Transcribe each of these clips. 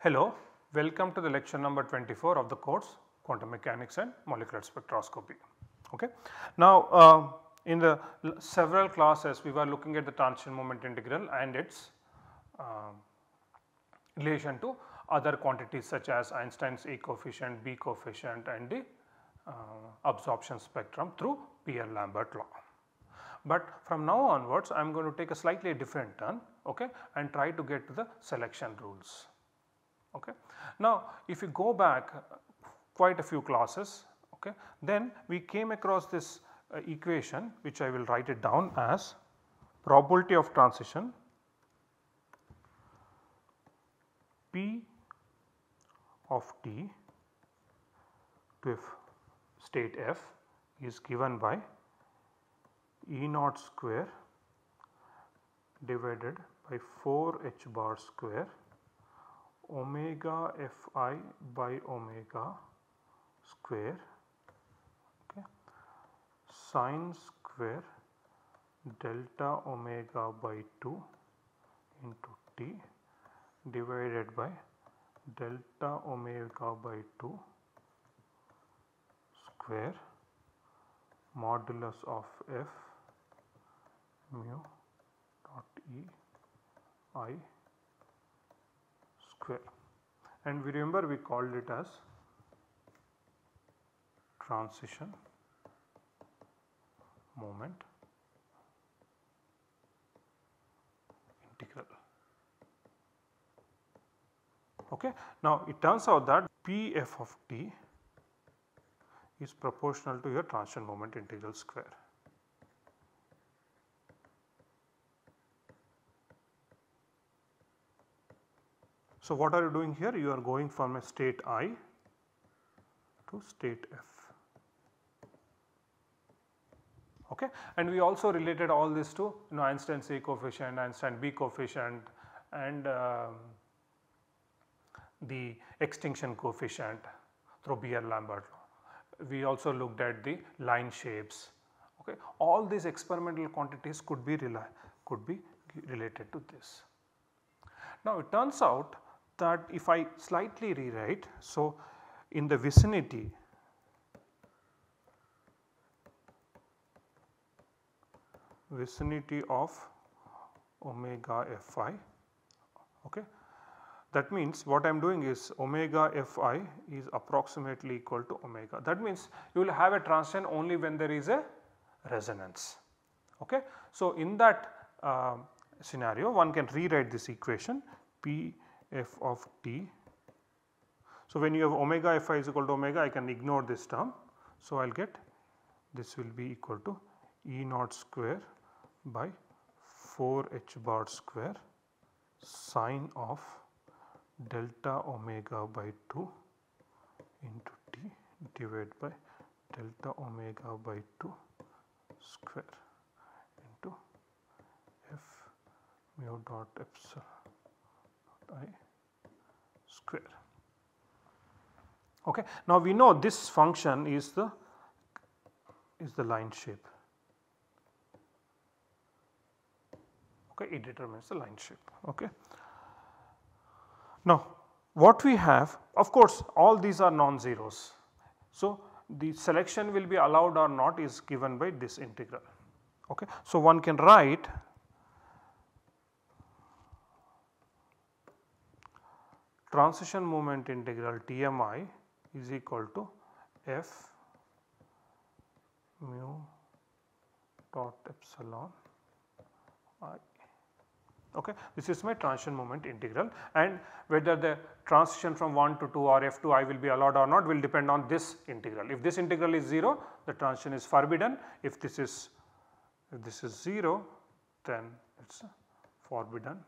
Hello, welcome to the lecture number 24 of the course Quantum Mechanics and Molecular Spectroscopy. Okay. Now, uh, in the several classes we were looking at the transition moment integral and its uh, relation to other quantities such as Einstein's A coefficient, B coefficient and the uh, absorption spectrum through Beer-Lambert law. But from now onwards I am going to take a slightly different turn okay, and try to get to the selection rules. Okay. Now, if you go back quite a few classes okay, then we came across this uh, equation which I will write it down as probability of transition P of t to f state f is given by E naught square divided by 4 h bar square omega fi by omega square okay, sine square delta omega by 2 into t divided by delta omega by 2 square modulus of f mu dot e i square and we remember we called it as transition moment integral. Okay. Now, it turns out that P f of t is proportional to your transition moment integral square. So, what are you doing here? You are going from a state i to state f. Okay. And we also related all this to you know Einstein's A coefficient, Einstein B coefficient and um, the extinction coefficient through Beer-Lambert law. We also looked at the line shapes. Okay. All these experimental quantities could be could be related to this. Now it turns out that if I slightly rewrite, so in the vicinity vicinity of omega fi okay that means what I am doing is omega fi is approximately equal to omega. That means you will have a transition only when there is a resonance. Okay. So, in that uh, scenario one can rewrite this equation P f of t. So, when you have omega fi is equal to omega I can ignore this term. So, I will get this will be equal to E naught square by 4 h bar square sine of delta omega by 2 into t divided by delta omega by 2 square into f mu dot epsilon i square. Okay. Now we know this function is the is the line shape. Okay, it determines the line shape. Okay. Now, what we have of course all these are non-zeros. So, the selection will be allowed or not is given by this integral. Okay. So, one can write transition moment integral TMI is equal to f mu dot epsilon i okay. This is my transition moment integral and whether the transition from 1 to 2 or f to i will be allowed or not will depend on this integral. If this integral is 0 the transition is forbidden if this is if this is 0 then it is forbidden.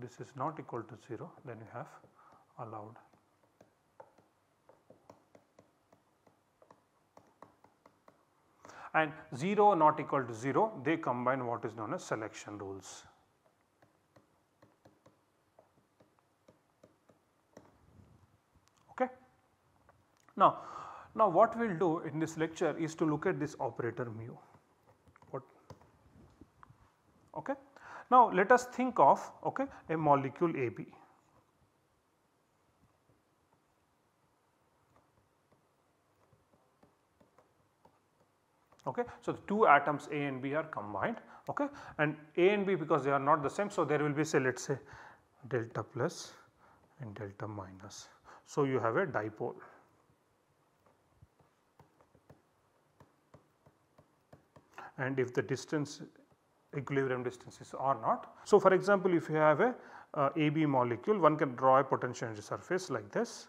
This is not equal to 0 then you have allowed. And 0 not equal to 0 they combine what is known as selection rules. Okay. Now, now what we will do in this lecture is to look at this operator mu. What? Okay. Now let us think of okay, a molecule AB. Okay. So, the two atoms A and B are combined okay, and A and B because they are not the same. So, there will be say let us say delta plus and delta minus. So, you have a dipole. And if the distance equilibrium distance is R naught. So, for example, if you have a uh, AB molecule one can draw a potential energy surface like this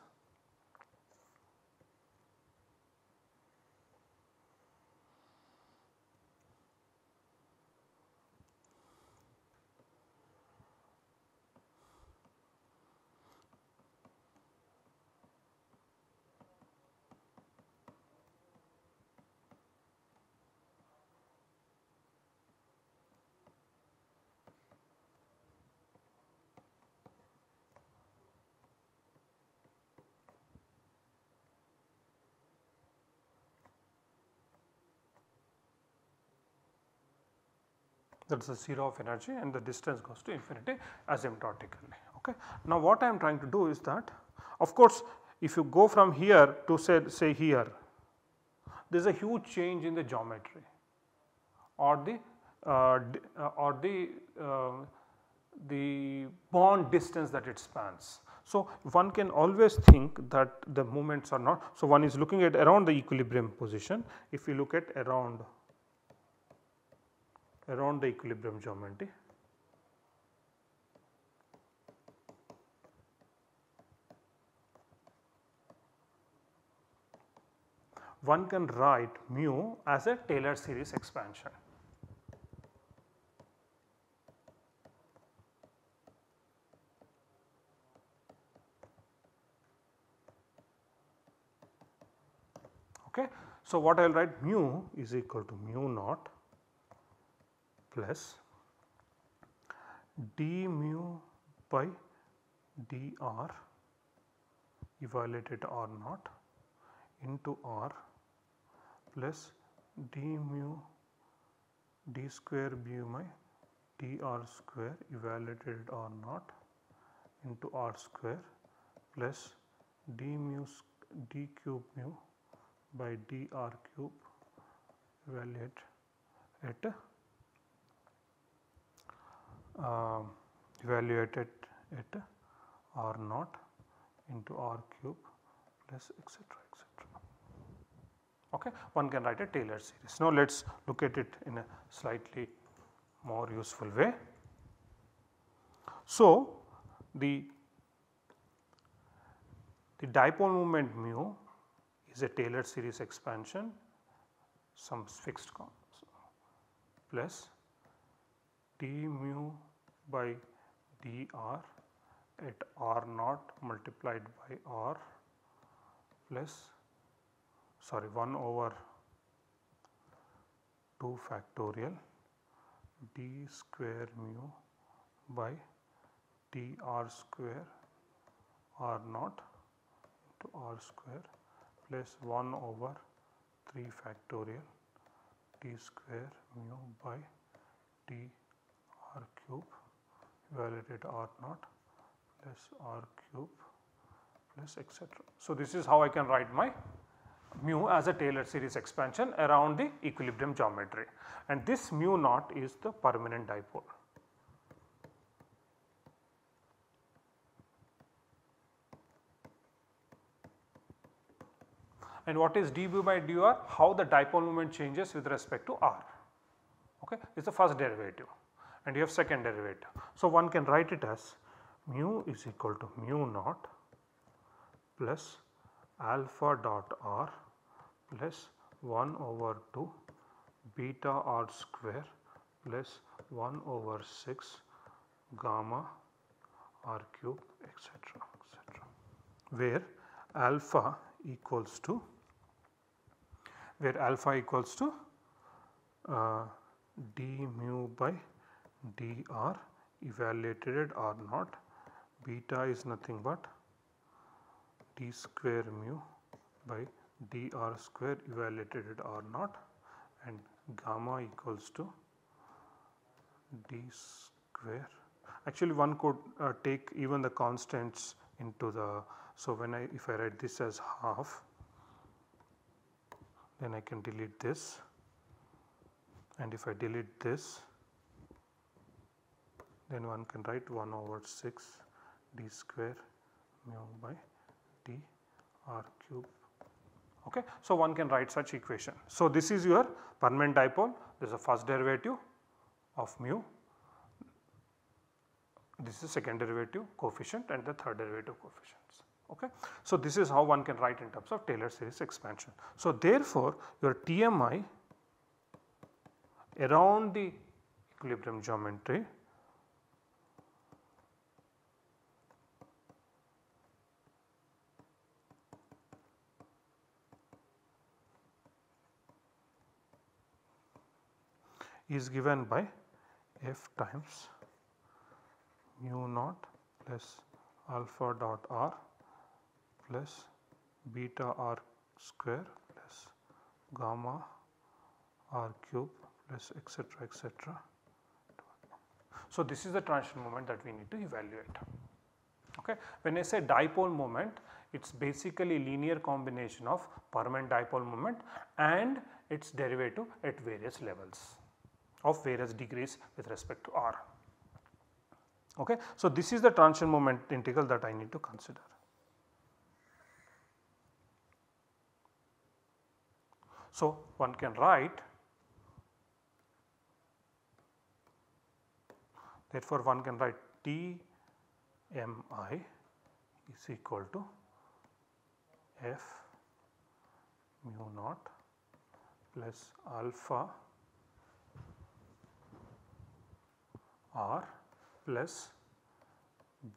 that is the 0 of energy and the distance goes to infinity asymptotically. Okay. Now what I am trying to do is that of course if you go from here to say, say here there is a huge change in the geometry or the uh, uh, or the uh, the bond distance that it spans. So, one can always think that the moments are not. So, one is looking at around the equilibrium position if you look at around around the equilibrium geometry. One can write mu as a Taylor series expansion. Okay. So, what I will write mu is equal to mu naught plus d mu by dr evaluated r naught into r plus d mu d square mu by dr square evaluated r naught into r square plus d mu d cube mu by dr cube evaluate at uh, evaluated at r naught into r cube plus etc etc. Okay. One can write a Taylor series. Now let us look at it in a slightly more useful way. So the the dipole moment mu is a Taylor series expansion some fixed plus d mu by dr at r naught multiplied by r plus sorry 1 over 2 factorial d square mu by dr square r naught into r square plus 1 over 3 factorial d square mu by d r cube r naught plus r cube plus etc. So, this is how I can write my mu as a Taylor series expansion around the equilibrium geometry and this mu naught is the permanent dipole. And what is dB by dr? How the dipole moment changes with respect to r. Okay, it is the first derivative and you have second derivative. So, one can write it as mu is equal to mu naught plus alpha dot r plus 1 over 2 beta r square plus 1 over 6 gamma r cube etc etc where alpha equals to where alpha equals to uh, d mu by dr evaluated at r naught beta is nothing but d square mu by dr square evaluated at r naught and gamma equals to d square. Actually one could uh, take even the constants into the so when I if I write this as half then I can delete this and if I delete this then one can write 1 over 6 d square mu by d r cube okay. So one can write such equation. So this is your permanent dipole this is the first derivative of mu this is second derivative coefficient and the third derivative coefficients okay. So this is how one can write in terms of Taylor series expansion. So therefore your TMI around the equilibrium geometry is given by f times mu naught plus alpha dot r plus beta r square plus gamma r cube plus etc etc. So, this is the transition moment that we need to evaluate. Okay. When I say dipole moment it is basically linear combination of permanent dipole moment and its derivative at various levels of various degrees with respect to r. Okay. So, this is the transition moment integral that I need to consider. So, one can write therefore, one can write T m i is equal to f mu naught plus alpha r plus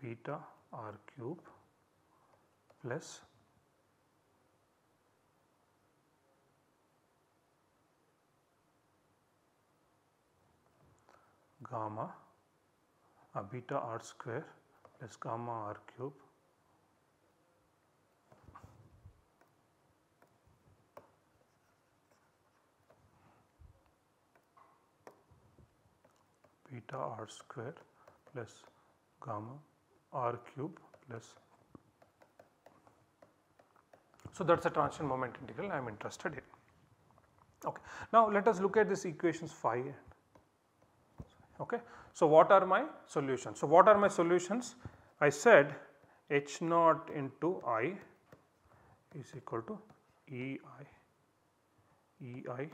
beta r cube plus gamma uh, beta r square plus gamma r cube beta r square plus gamma r cube plus. So, that is a transition moment integral I am interested in. Okay. Now, let us look at this equations phi okay. So, what are my solutions? So, what are my solutions? I said H naught into I is equal to E i E i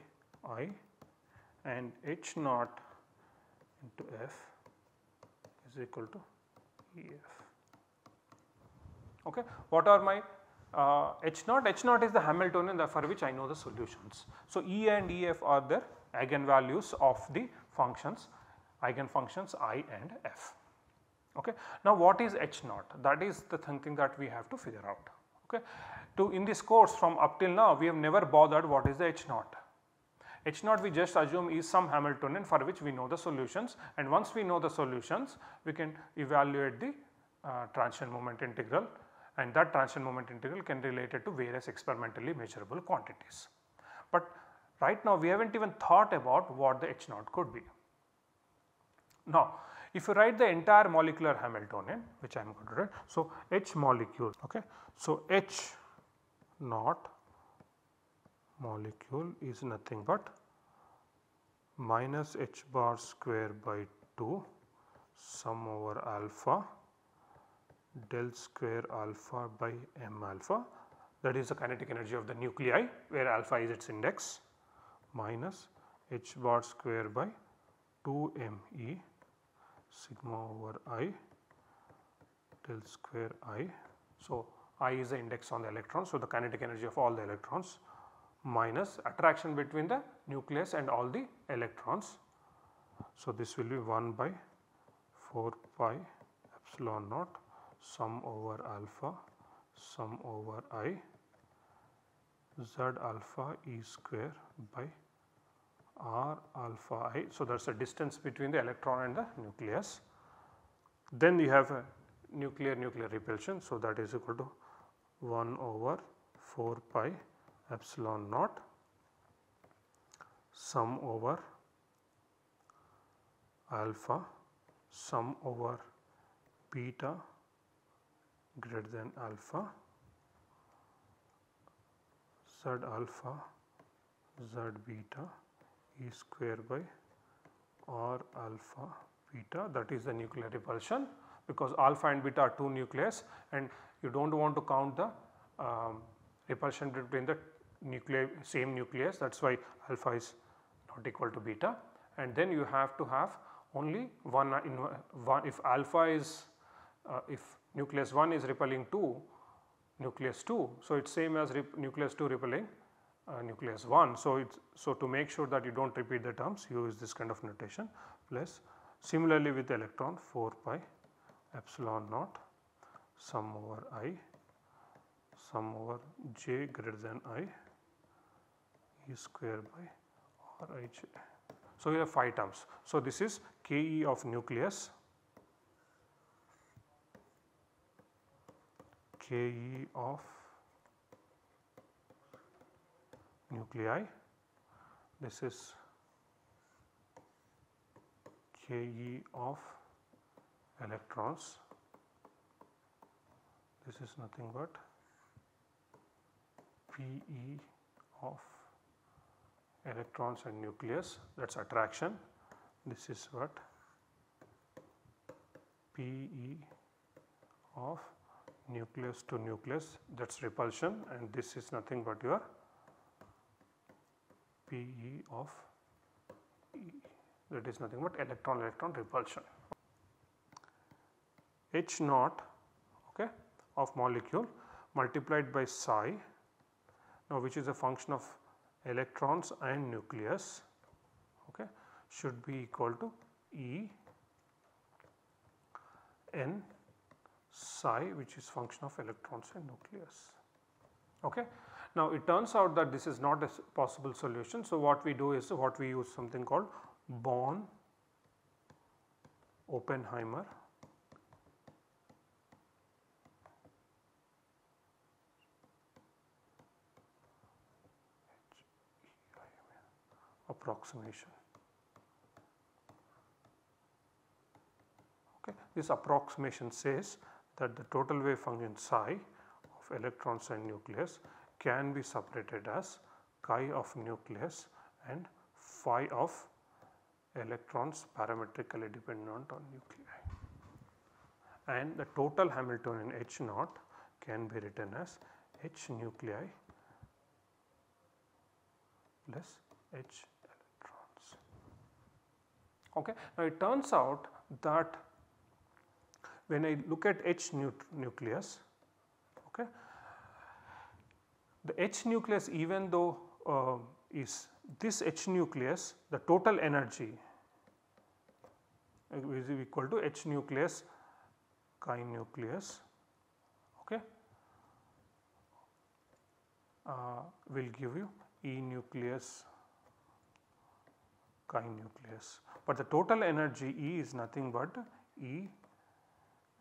i and H naught into F is equal to EF. Okay. What are my uh, H naught? H naught is the Hamiltonian for which I know the solutions. So, E and EF are the eigenvalues of the functions eigenfunctions I and F. Okay. Now, what is H naught? That is the thing that we have to figure out. Okay. To in this course from up till now we have never bothered what is the H naught. H naught we just assume is some Hamiltonian for which we know the solutions and once we know the solutions we can evaluate the uh, transition moment integral and that transition moment integral can relate it to various experimentally measurable quantities. But right now we have not even thought about what the H naught could be. Now if you write the entire molecular Hamiltonian which I am going to write. So H molecule okay. So H naught molecule is nothing but minus h bar square by 2 sum over alpha del square alpha by m alpha that is the kinetic energy of the nuclei where alpha is its index minus h bar square by 2 m e sigma over i del square i. So, i is the index on the electron. So, the kinetic energy of all the electrons minus attraction between the nucleus and all the electrons. So, this will be 1 by 4 pi epsilon naught sum over alpha sum over i z alpha e square by r alpha i. So, that is the distance between the electron and the nucleus. Then you have a nuclear nuclear repulsion. So, that is equal to 1 over 4 pi epsilon naught sum over alpha sum over beta greater than alpha z alpha z beta e square by r alpha beta. That is the nuclear repulsion because alpha and beta are two nucleus and you do not want to count the um, repulsion between the nuclei same nucleus that is why alpha is not equal to beta and then you have to have only one in one if alpha is uh, if nucleus 1 is repelling 2 nucleus 2. So, it is same as nucleus 2 repelling uh, nucleus 1. So, it's so to make sure that you do not repeat the terms you use this kind of notation plus similarly with electron 4 pi epsilon naught sum over i sum over j greater than i e square by r i j. So, we have 5 terms. So, this is K e of nucleus K e of nuclei this is K e of electrons this is nothing but P e of electrons and nucleus that is attraction. This is what? P e of nucleus to nucleus that is repulsion and this is nothing but your P e of e. That is nothing but electron electron repulsion. H naught okay, of molecule multiplied by psi now which is a function of electrons and nucleus okay, should be equal to E n psi which is function of electrons and nucleus. Okay. Now it turns out that this is not a possible solution. So what we do is what we use something called Born Oppenheimer approximation. Okay. This approximation says that the total wave function psi of electrons and nucleus can be separated as chi of nucleus and phi of electrons parametrically dependent on nuclei. And the total Hamiltonian H naught can be written as H nuclei plus H. Okay. Now, it turns out that when I look at H nucleus, okay, the H nucleus even though uh, is this H nucleus the total energy is equal to H nucleus chi nucleus okay, uh, will give you E nucleus chi nucleus, but the total energy E is nothing but E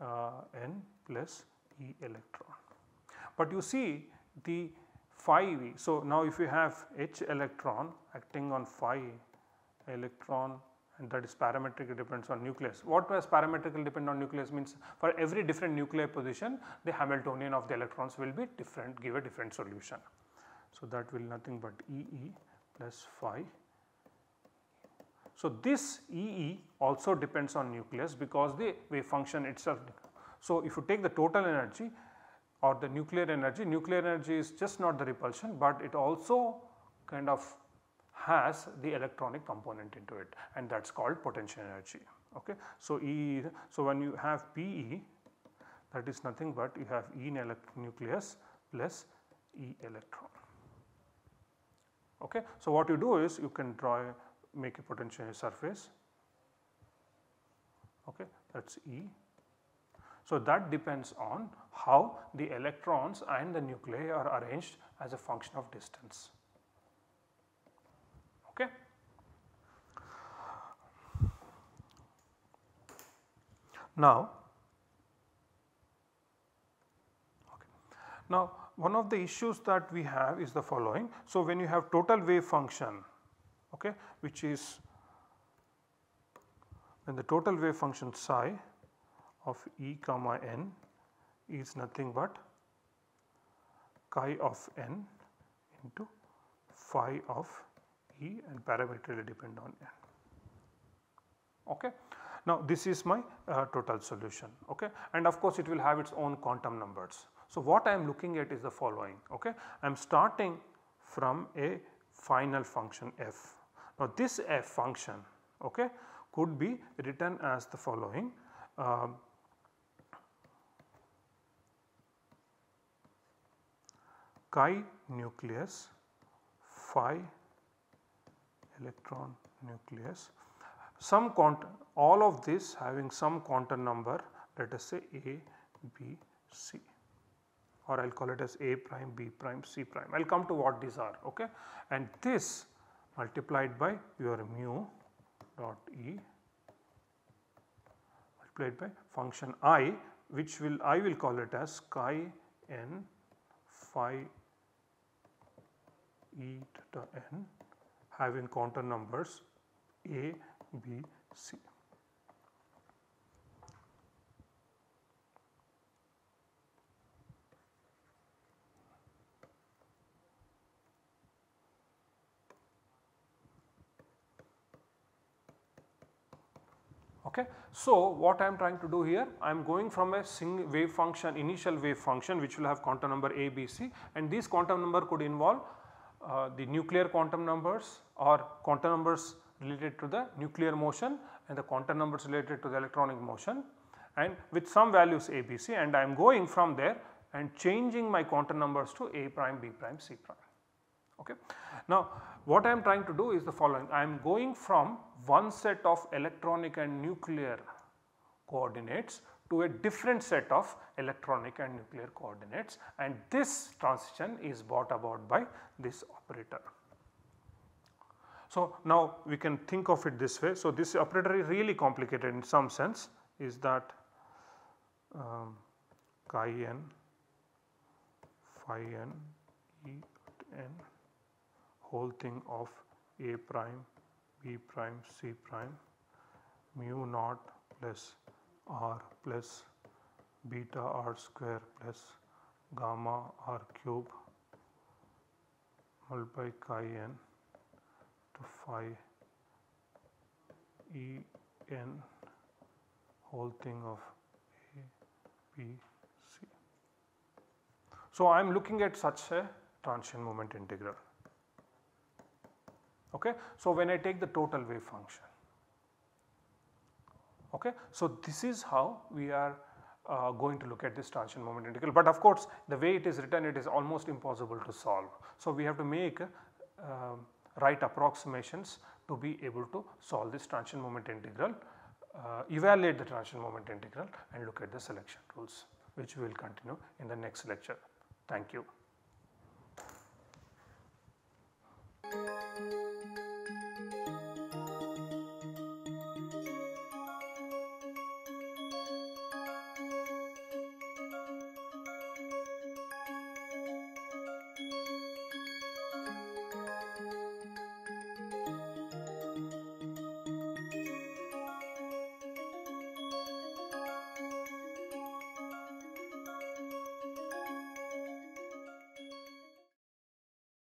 uh, n plus E electron. But you see the phi v. So, now if you have H electron acting on phi electron and that is parametrically depends on nucleus. What does parametrically depend on nucleus means for every different nuclear position the Hamiltonian of the electrons will be different give a different solution. So, that will nothing but E E plus phi. So, this E E also depends on nucleus because the wave function itself. So, if you take the total energy or the nuclear energy, nuclear energy is just not the repulsion, but it also kind of has the electronic component into it and that is called potential energy. Okay. So, E, so when you have PE that is nothing but you have E nucleus plus E electron. Okay. So, what you do is you can draw make a potential surface okay that is E. So, that depends on how the electrons and the nuclei are arranged as a function of distance. Okay. Now, okay. now one of the issues that we have is the following. So, when you have total wave function okay, which is when the total wave function psi of E comma n is nothing but chi of n into phi of E and parametrically depend on n. Okay. Now this is my uh, total solution okay and of course it will have its own quantum numbers. So what I am looking at is the following okay I am starting from a final function f. Now this f function okay could be written as the following uh, chi nucleus phi electron nucleus some quantum all of this having some quantum number let us say A, B, C or I will call it as A prime, B prime, C prime. I will come to what these are okay and this multiplied by your mu dot E multiplied by function I which will I will call it as chi n phi e to n having quantum numbers A, B, C. Okay. So, what I am trying to do here I am going from a single wave function initial wave function which will have quantum number A, B, C and these quantum number could involve uh, the nuclear quantum numbers or quantum numbers related to the nuclear motion and the quantum numbers related to the electronic motion and with some values A, B, C and I am going from there and changing my quantum numbers to A prime, B prime, C prime. Okay. Now what I am trying to do is the following I am going from one set of electronic and nuclear coordinates to a different set of electronic and nuclear coordinates and this transition is brought about by this operator. So, now we can think of it this way. So, this operator is really complicated in some sense is that um, chi n phi n e n whole thing of a prime b prime c prime mu naught plus r plus beta r square plus gamma r cube multiply chi n to phi e n whole thing of a b c. So, I am looking at such a transition moment integral. Okay. So, when I take the total wave function Okay. So, this is how we are uh, going to look at this transition moment integral, but of course, the way it is written it is almost impossible to solve. So, we have to make uh, right approximations to be able to solve this transition moment integral, uh, evaluate the transition moment integral and look at the selection rules which we will continue in the next lecture. Thank you. Música